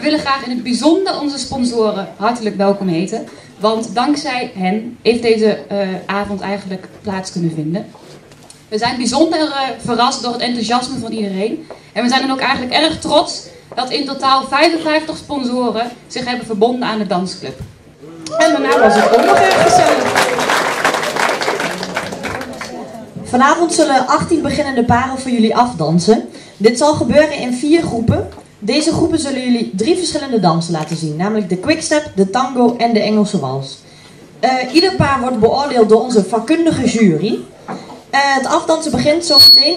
willen graag in het bijzonder onze sponsoren hartelijk welkom heten. Want dankzij hen heeft deze eh, avond eigenlijk plaats kunnen vinden. We zijn bijzonder uh, verrast door het enthousiasme van iedereen. En we zijn dan ook eigenlijk erg trots dat in totaal 55 sponsoren zich hebben verbonden aan de dansclub. En daarna was het ook. Vanavond zullen 18 beginnende paren voor jullie afdansen. Dit zal gebeuren in vier groepen. Deze groepen zullen jullie drie verschillende dansen laten zien, namelijk de quickstep, de tango en de Engelse wals. Uh, ieder paar wordt beoordeeld door onze vakkundige jury. Uh, het afdansen begint zo meteen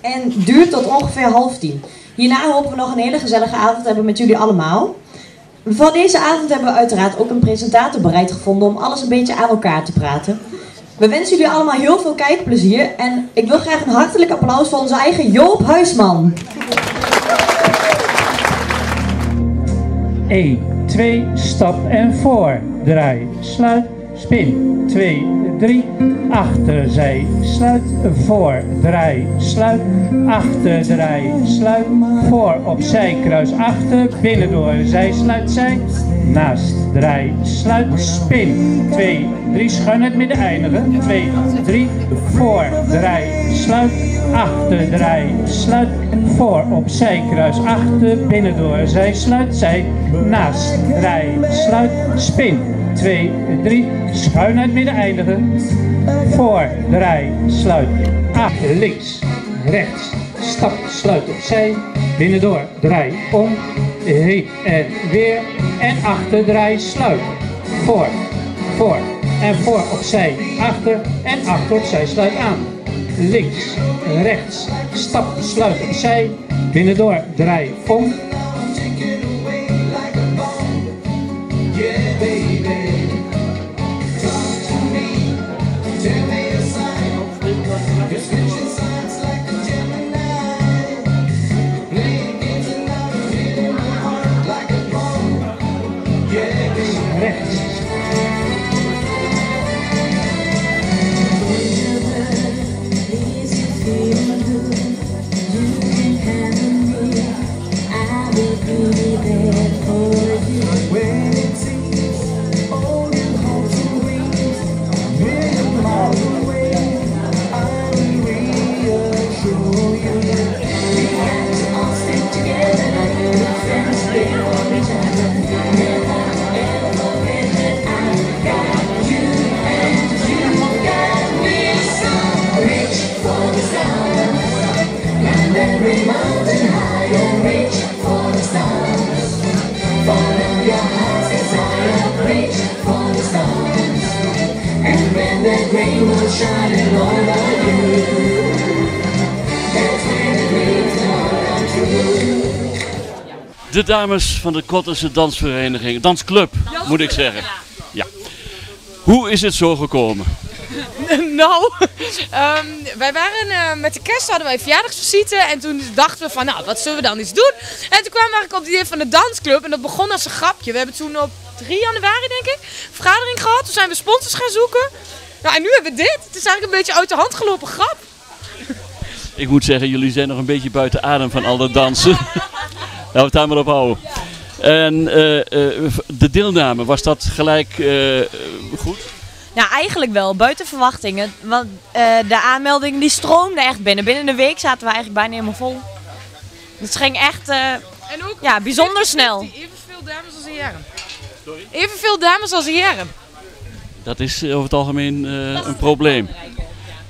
en duurt tot ongeveer half tien. Hierna hopen we nog een hele gezellige avond te hebben met jullie allemaal. Voor deze avond hebben we uiteraard ook een presentator bereid gevonden om alles een beetje aan elkaar te praten. We wensen jullie allemaal heel veel kijkplezier en ik wil graag een hartelijk applaus voor onze eigen Joop Huisman. 1, 2, stap en voor. Draai, sluit, spin. 2, 3, achterzij, sluit, voor, draai, sluit, achter, draai, sluit, voor, opzij, kruis, achter, binnen door, zij, sluit, zij, naast, draai, sluit, spin. 2, 3, schuin het midden eindigen. 2, 3, voor, draai, sluit, achter, draai, sluit, voor, opzij, kruis, achter, binnen door, zij, sluit, zij, naast, draai, sluit, spin. 2, 3, schuin uit midden eindigen. Voor, draai, sluit, achter, links, rechts, stap, sluit opzij, binnendoor, draai om, heen en weer, en achter, draai, sluit. Voor, voor, en voor opzij, achter, en achter opzij, sluit aan. Links, rechts, stap, sluit opzij, binnendoor, draai om, minutes. you. De dames van de Kottense Dansvereniging, Dansclub moet ik zeggen. Ja. Hoe is het zo gekomen? nou, um, wij waren uh, met de kerst hadden wij verjaardagsvisite en toen dachten we van nou, wat zullen we dan eens doen? En toen kwamen we eigenlijk op het idee van de dansclub en dat begon als een grapje. We hebben toen op 3 januari denk ik vergadering gehad, toen zijn we sponsors gaan zoeken. Nou, en nu hebben we dit. Het is eigenlijk een beetje uit de hand gelopen grap. Ik moet zeggen, jullie zijn nog een beetje buiten adem van al dat dansen. Laten we het daar maar op houden. En uh, uh, de deelname, was dat gelijk uh, goed? Ja, eigenlijk wel. Buiten verwachtingen. Want de aanmeldingen die stroomden echt binnen. Binnen een week zaten we eigenlijk bijna helemaal vol. Het ging echt en ook ja, bijzonder snel. Evenveel dames als heren. Sorry? Evenveel dames als heren. Dat is over het algemeen een probleem.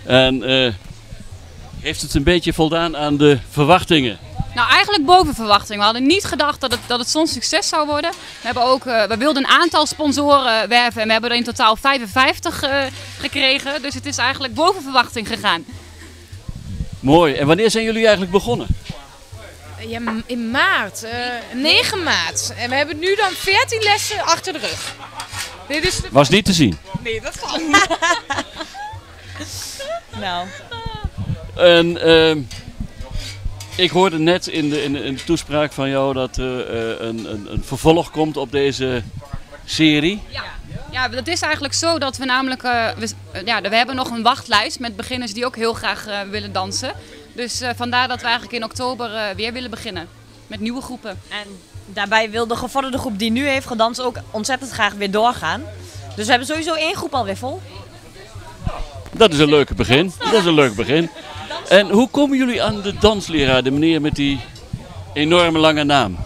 En heeft het een beetje voldaan aan de verwachtingen? Nou, eigenlijk boven verwachting. We hadden niet gedacht dat het, dat het zo'n succes zou worden. We, hebben ook, uh, we wilden een aantal sponsoren werven en we hebben er in totaal 55 uh, gekregen. Dus het is eigenlijk boven verwachting gegaan. Mooi. En wanneer zijn jullie eigenlijk begonnen? Ja, in maart. Uh, 9 maart. En we hebben nu dan 14 lessen achter de rug. Dit is de... Was niet te zien? Nee, dat kan niet. nou. En... Ik hoorde net in de, in de, in de toespraak van jou dat er uh, een, een, een, vervolg komt op deze serie. Ja. Ja, dat is eigenlijk zo dat we namelijk, uh, we, ja, we hebben nog een wachtlijst met beginners die ook heel graag uh, willen dansen. Dus vandaar dat we eigenlijk in oktober weer willen beginnen met nieuwe groepen. En daarbij wil de gevorderde groep die nu heeft gedanst ook ontzettend graag weer doorgaan. Dus we hebben sowieso één groep alweer vol. Dat is een leuke begin. Dat is een leuk begin. En hoe komen jullie aan de dansleraar, de meneer met die enorme lange naam?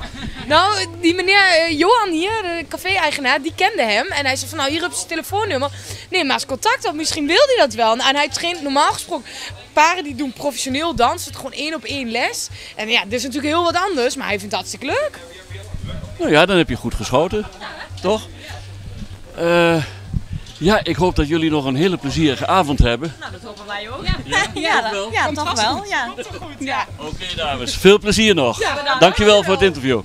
Nou, die meneer eh, Johan hier, de café-eigenaar, die kende hem. En hij zei van, nou, hier heb je zijn telefoonnummer. Neem maar eens contact op, misschien wil hij dat wel. En hij traint normaal gesproken paren die doen professioneel dansen. Het gewoon één op één les. En ja, dit is natuurlijk heel wat anders, maar hij vindt het hartstikke leuk. Nou ja, dan heb je goed geschoten. Toch? Eh, ja, ik hoop dat jullie nog een hele plezierige avond hebben. Nou, dat hopen wij ook. Ja, ja, wel? ja toch wel. Ja. Oké dames, veel plezier nog. Dankjewel voor het interview.